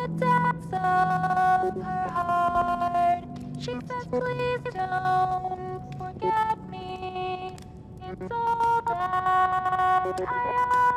the depths of her heart. She says, please don't forget me. It's all that I ask.